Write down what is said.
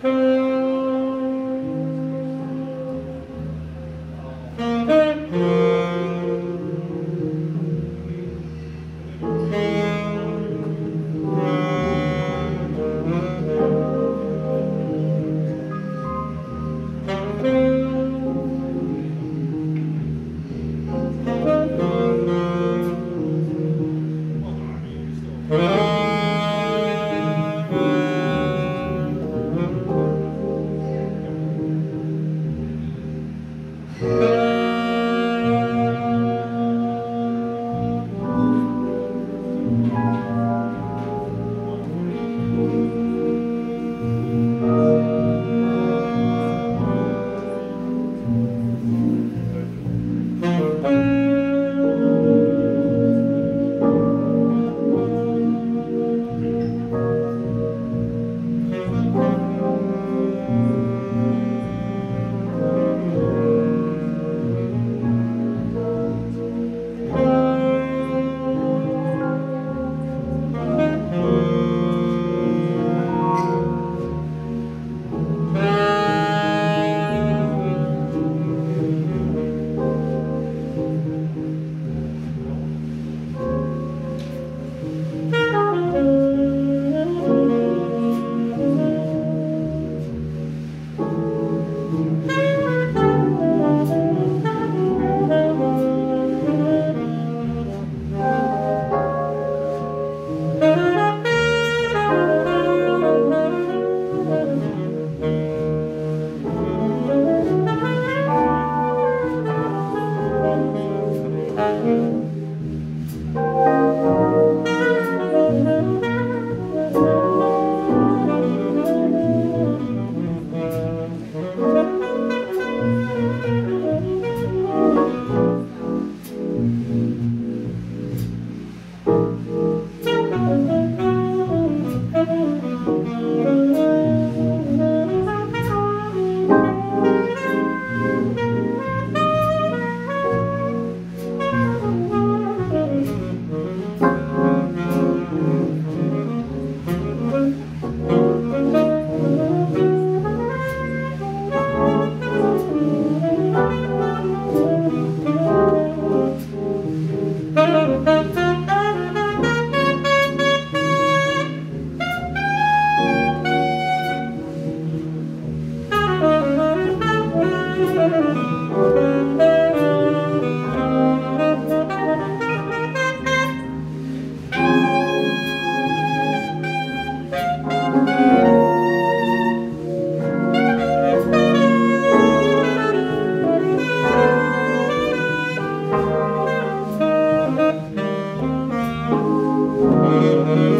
Hello. Mm-hmm.